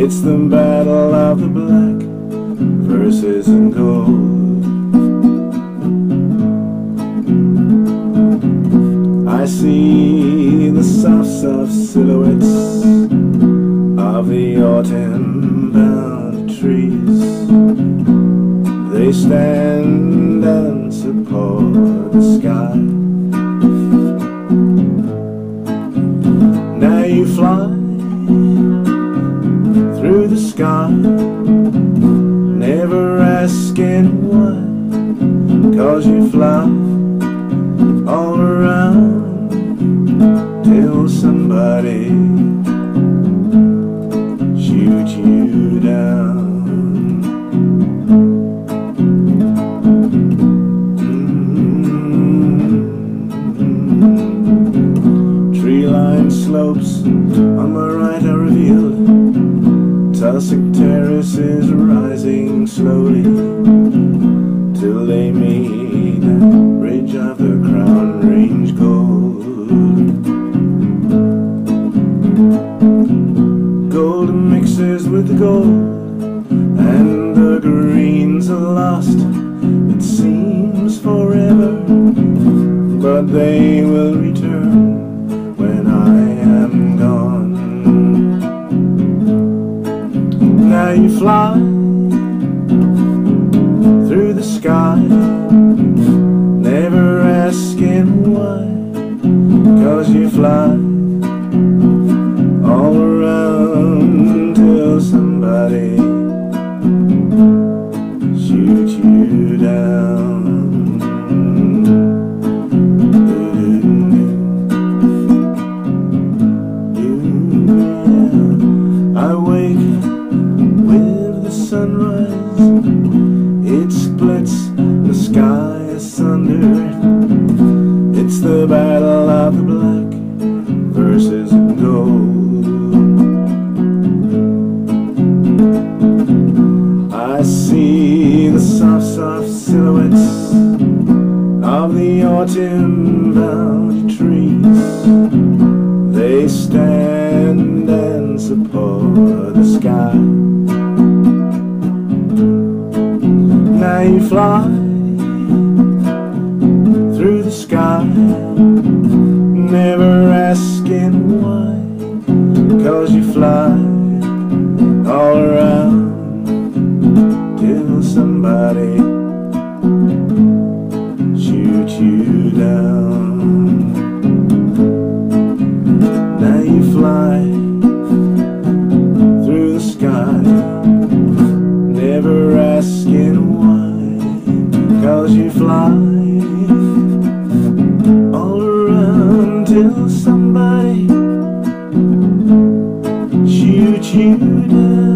It's the battle of the black versus the gold. I see the soft, soft silhouettes of the autumn bound trees. They stand and support the sky. Now you fly never asking why, cause you fly all around till somebody shoots you down. Mm-hmm. Tree-lined slopes on my right are revealed. Tussock terraces rising slowly till they meet the bridge of the Crown Range gold. Gold mixes with gold, and the greens are lost. It seems forever, but they will return you fly sunrise. It splits the sky asunder. It's the battle of the black versus gold. I see the soft, soft silhouettes of the autumn bound may fly through the sky, never asking why, cause you fly all around till somebody shoots you down. Now you fly. life. All around till somebody. Shoot you down.